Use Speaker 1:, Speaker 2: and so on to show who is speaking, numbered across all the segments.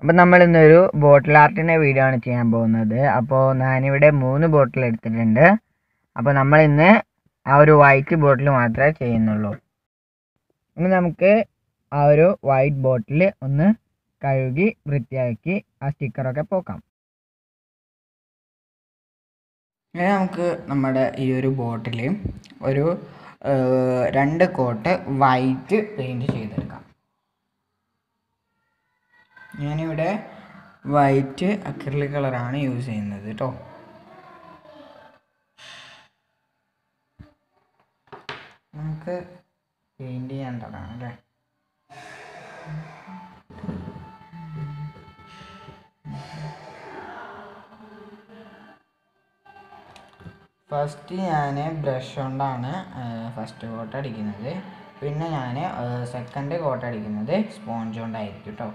Speaker 1: അപ്പം നമ്മൾ ഇന്നൊരു ബോട്ടിൽ ആർട്ടിന്റെ വീഡിയോ ആണ് ചെയ്യാൻ പോകുന്നത്. അപ്പോൾ ഞാനിവിടെ മൂന്ന് ബോട്ടിൽ എടുത്തിട്ടുണ്ട്. അപ്പോൾ നമ്മൾ ഇന്ന് ആ ഒരു വൈറ്റ് ബോട്ടിൽ മാത്രമേ ചെയ്യുന്നുള്ളൂ. ഇനി നമുക്ക് ആ ഒരു വൈറ്റ് ബോട്ടിൽ ഒന്ന് കഴുകി വൃത്തിയാക്കി ആ സ്റ്റിക്കറൊക്കെ പോക്കാം. ഇനി നമുക്ക് നമ്മുടെ ഈ ഒരു ബോട്ടിൽ ഒരു രണ്ട് കോട്ട് വൈറ്റ് പെയിന്റ് ചെയ്തെടുക്കാം. ഞാനിവിടെ വൈറ്റ് അക്രലിക് കളറാണ് യൂസ് ചെയ്യുന്നത് കേട്ടോ നമുക്ക് പെയിന്റ് ചെയ്യാൻ തുടങ്ങാം അല്ലേ? ഫസ്റ്റ് ഞാൻ ബ്രഷ് കൊണ്ടാണ് ഫസ്റ്റ് കോട്ട് അടിക്കുന്നത്. പിന്നെ ഞാൻ സെക്കൻഡ് കോട്ട് അടിക്കുന്നത് സ്പോഞ്ച് കൊണ്ടായിരിക്കും കേട്ടോ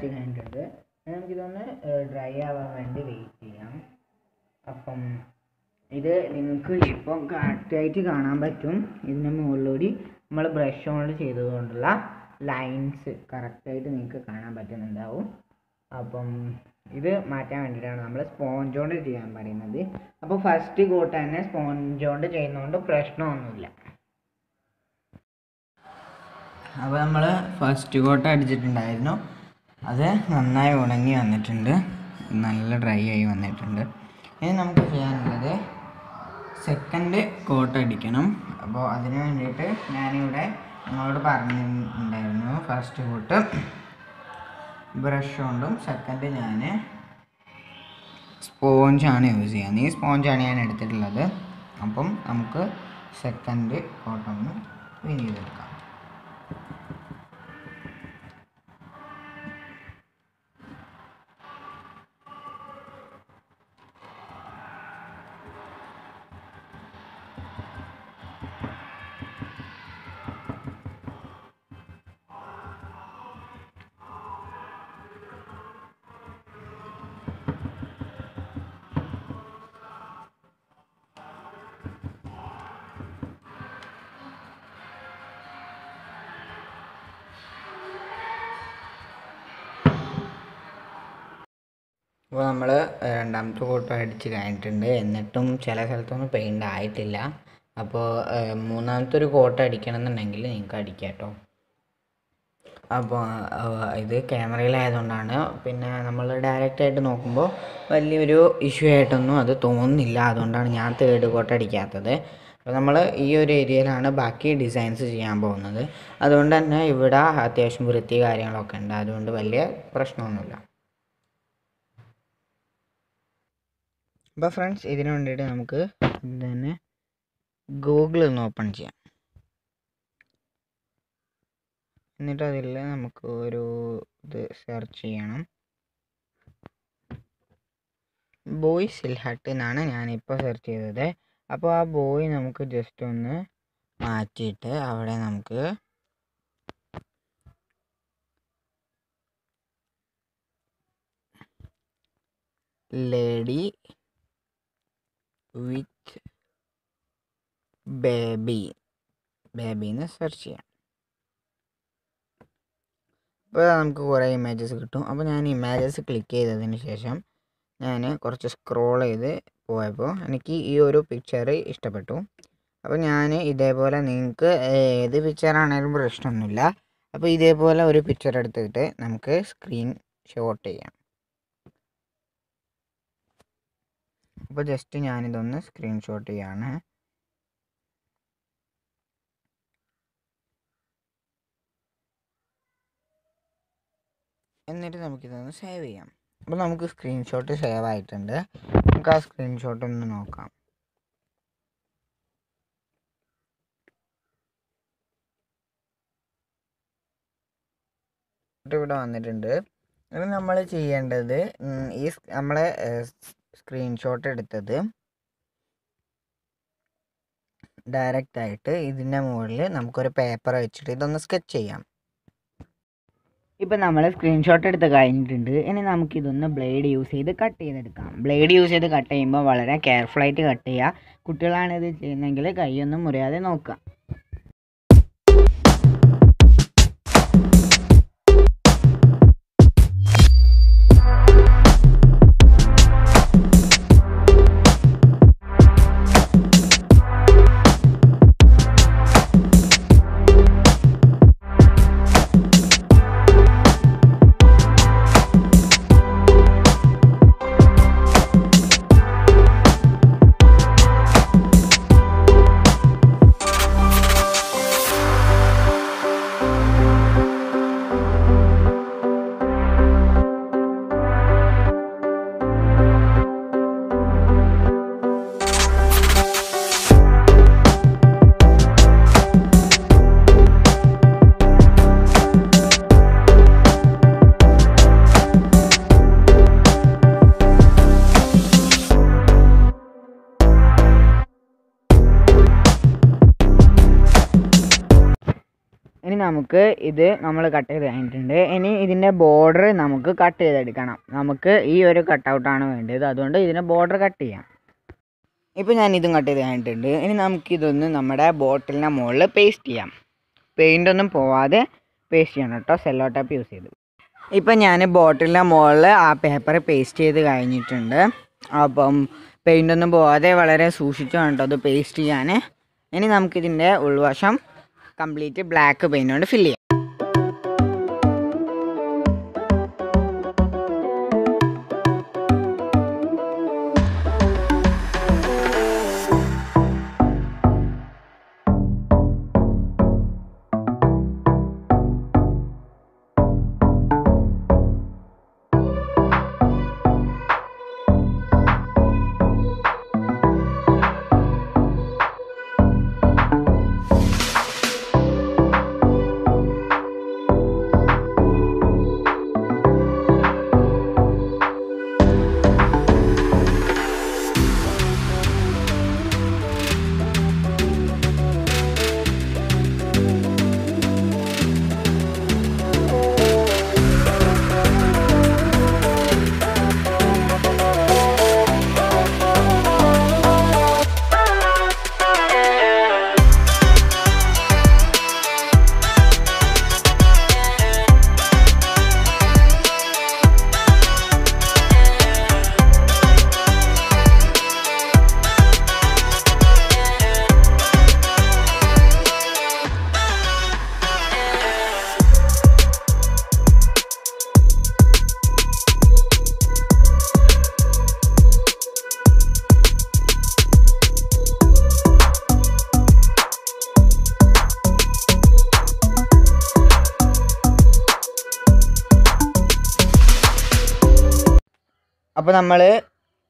Speaker 1: അടിച്ച് കഴിഞ്ഞിട്ടുണ്ട് നമുക്കിതൊന്ന് ഡ്രൈ ആവാൻ വേണ്ടി വെയിറ്റ് ചെയ്യാം. അപ്പം ഇത് നിങ്ങൾക്ക് ഇപ്പം കറക്റ്റായിട്ട് കാണാൻ പറ്റും. ഇതിന്റെ മുകളിലൂടെ നമ്മൾ ബ്രഷ് കൊണ്ട് ചെയ്തതുകൊണ്ടുള്ള ലൈൻസ് കറക്റ്റായിട്ട് നിങ്ങൾക്ക് കാണാൻ പറ്റുന്നുണ്ടാവും. അപ്പം ഇത് മാറ്റാൻ വേണ്ടിയിട്ടാണ് നമ്മൾ സ്പോഞ്ച് കൊണ്ട് ചെയ്യാൻ പറയുന്നത്. അപ്പോൾ ഫസ്റ്റ് കോട്ട് തന്നെ സ്പോഞ്ച് കൊണ്ട് ചെയ്യുന്നതുകൊണ്ട് പ്രശ്നമൊന്നുമില്ല അപ്പോൾ നമ്മൾ ഫസ്റ്റ് കോട്ട് അടിച്ചിട്ടുണ്ടായിരുന്നു. അത് നന്നായി ഉണങ്ങി വന്നിട്ടുണ്ട്. നല്ല ഡ്രൈ ആയി വന്നിട്ടുണ്ട്. ഇനി നമുക്ക് ചെയ്യാനുള്ളത് സെക്കൻഡ് കോട്ട് അടിക്കണം. അപ്പോൾ അതിന് വേണ്ടിയിട്ട് ഞാനിവിടെ നിങ്ങളോട് പറഞ്ഞിട്ടുണ്ടായിരുന്നു ഫസ്റ്റ് കോട്ട് ബ്രഷ് കൊണ്ടും സെക്കൻഡ് ഞാൻ സ്പോഞ്ചാണ് യൂസ് ചെയ്യുന്നത് ഈ സ്പോഞ്ചാണ് ഞാൻ എടുത്തിട്ടുള്ളത്. അപ്പം നമുക്ക് സെക്കൻഡ് കോട്ടൊന്ന് ക്ലീൻ ചെയ്തെടുക്കാം. അപ്പോൾ നമ്മൾ രണ്ടാമത്തെ കോട്ട് അടിച്ച് കഴിഞ്ഞിട്ടുണ്ട്. എന്നിട്ടും ചില സ്ഥലത്തൊന്നും പെയിന്റ് ആയിട്ടില്ല. അപ്പോൾ മൂന്നാമത്തെ ഒരു കോട്ട് അടിക്കണം എന്നുണ്ടെങ്കിൽ നിങ്ങൾക്ക് അടിക്കാം കേട്ടോ അപ്പോൾ ഇത് ക്യാമറയിലായതുകൊണ്ടാണ്. പിന്നെ നമ്മൾ ഡയറക്റ്റായിട്ട് നോക്കുമ്പോൾ വലിയൊരു ഇഷ്യൂ ആയിട്ടൊന്നും അത് തോന്നുന്നില്ല. അതുകൊണ്ടാണ് ഞാൻ തേർഡ് കോട്ട് അടിക്കാത്തത്. അപ്പോൾ നമ്മൾ ഈ ഒരു ഏരിയയിലാണ് ബാക്കി ഡിസൈൻസ് ചെയ്യാൻ പോകുന്നത്. അതുകൊണ്ട് തന്നെ ഇവിടെ അത്യാവശ്യം വൃത്തി കാര്യങ്ങളൊക്കെ ഉണ്ട്. അതുകൊണ്ട് വലിയ പ്രശ്നമൊന്നുമില്ല. അപ്പോൾ ഫ്രണ്ട്സ് ഇതിന് വേണ്ടിയിട്ട് നമുക്ക് തന്നെ ഗൂഗിൾ ഒന്ന് ഓപ്പൺ ചെയ്യാം. എന്നിട്ട് അതിൽ നമുക്ക് ഒരു ഇത് സെർച്ച് ചെയ്യണം. ബോയ് സിൽഹട്ട് എന്നാണ് ഞാനിപ്പോൾ സെർച്ച് ചെയ്തത്. അപ്പോൾ ആ ബോയ് നമുക്ക് ജസ്റ്റ് ഒന്ന് മാറ്റിയിട്ട് അവിടെ നമുക്ക് ലേഡി വിത്ത് ബേബി ബേബിന്ന് സെർച്ച് ചെയ്യാം. അപ്പോൾ നമുക്ക് കുറേ ഇമേജസ് കിട്ടും. അപ്പോൾ ഞാൻ ഇമേജസ് ക്ലിക്ക് ചെയ്തതിന് ശേഷം ഞാൻ കുറച്ച് സ്ക്രോൾ ചെയ്ത് പോയപ്പോൾ എനിക്ക് ഈ ഒരു പിക്ചർ ഇഷ്ടപ്പെട്ടു. അപ്പോൾ ഞാൻ ഇതേപോലെ നിങ്ങൾക്ക് ഏത് പിക്ചറാണേലും പ്രശ്നമൊന്നുമില്ല. അപ്പോൾ ഇതേപോലെ ഒരു പിക്ചർ എടുത്തിട്ട് നമുക്ക് സ്ക്രീൻ ഷോട്ട് ചെയ്യാം. അപ്പോൾ ജസ്റ്റ് ഞാനിതൊന്ന് സ്ക്രീൻഷോട്ട് ചെയ്യാണ്. എന്നിട്ട് നമുക്കിതൊന്ന് സേവ് ചെയ്യാം. അപ്പോൾ നമുക്ക് സ്ക്രീൻഷോട്ട് സേവ് ആയിട്ടുണ്ട്. നമുക്ക് ആ സ്ക്രീൻഷോട്ട് ഒന്ന് നോക്കാം. ഇവിടെ വന്നിട്ടുണ്ട്. ഇനി നമ്മൾ ചെയ്യേണ്ടത് ഈ നമ്മളെ സ്ക്രീൻഷോട്ട് എടുത്തത്. ഡയറക്റ്റ് ആയിട്ട് ഇതിന്റെ മുകളിൽ നമുക്കൊരു പേപ്പർ വെച്ചിട്ട് ഇതൊന്ന് സ്കെച്ച് ചെയ്യാം. ഇപ്പം നമ്മൾ സ്ക്രീൻഷോട്ട് എടുത്ത് കഴിഞ്ഞിട്ടുണ്ട്. ഇനി നമുക്കിതൊന്ന് ബ്ലേഡ് യൂസ് ചെയ്ത് കട്ട് ചെയ്തെടുക്കാം. ബ്ലേഡ് യൂസ് ചെയ്ത് കട്ട് ചെയ്യുമ്പോൾ വളരെ കെയർഫുൾ ആയിട്ട് കട്ട് ചെയ്യുക കുട്ടികളാണ് ഇത് ചെയ്യുന്നതെങ്കിൽ കൈയൊന്നും മുറിയാതെ നോക്കുക. ഇനി നമുക്ക് ഇത് നമ്മൾ കട്ട് ചെയ്ത് കഴിഞ്ഞിട്ടുണ്ട്. ഇനി ഇതിന്റെ ബോർഡർ നമുക്ക് കട്ട് ചെയ്തെടുക്കണം. നമുക്ക് ഈ ഒരു കട്ടൗട്ടാണ് വേണ്ടത്. അതുകൊണ്ട് ഇതിന്റെ ബോർഡർ കട്ട് ചെയ്യാം. ഇപ്പോൾ ഞാൻ ഇതും കട്ട് ചെയ്ത് കഴിഞ്ഞിട്ടുണ്ട്. ഇനി നമുക്കിതൊന്ന് നമ്മുടെ ബോട്ടിലിന്റെ മുകളിൽ പേസ്റ്റ് ചെയ്യാം. പെയിന്റ് ഒന്നും പോവാതെ പേസ്റ്റ് ചെയ്യണം കേട്ടോ. സെല്ലോ ടാപ്പ് യൂസ് ചെയ്ത്. ഇപ്പം ഞാൻ ബോട്ടിലിന്റെ മുകളിൽ ആ പേപ്പർ പേസ്റ്റ് ചെയ്ത് കഴിഞ്ഞിട്ടുണ്ട്. അപ്പം പെയിന്റ് ഒന്നും പോവാതെ വളരെ സൂക്ഷിച്ചു കേട്ടോ അത് പേസ്റ്റ് ചെയ്യാൻ ഇനി നമുക്കിതിന്റെ ഉൾവശം കംപ്ലീറ്റ് ബ്ലാക്ക് പെയിന്റ് കൊണ്ട് ഫില്ല് ചെയ്യാം. അപ്പോൾ നമ്മൾ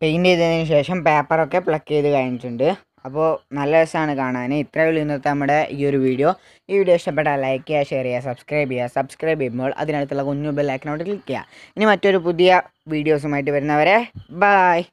Speaker 1: പെയിന്റ് ചെയ്തതിന് ശേഷം പേപ്പറൊക്കെ പ്ലക്ക് ചെയ്ത് കഴിഞ്ഞിട്ടുണ്ട് അപ്പോൾ നല്ല രസമാണ് കാണാൻ ഇത്രയേ ഉള്ളൂ ഇന്നത്തെ നമ്മുടെ ഈ ഒരു വീഡിയോ ഈ വീഡിയോ ഇഷ്ടപ്പെട്ടാൽ ലൈക്ക് ചെയ്യുക ഷെയർ ചെയ്യുക സബ്സ്ക്രൈബ് ചെയ്യുക. സബ്സ്ക്രൈബ് ചെയ്യുമ്പോൾ അതിനടുത്തുള്ള കുഞ്ഞു ബെൽ ഐക്കനോട്ട് ക്ലിക്ക് ചെയ്യുക. ഇനി മറ്റൊരു പുതിയ വീഡിയോസുമായിട്ട് വരുന്നവരെ ബായ്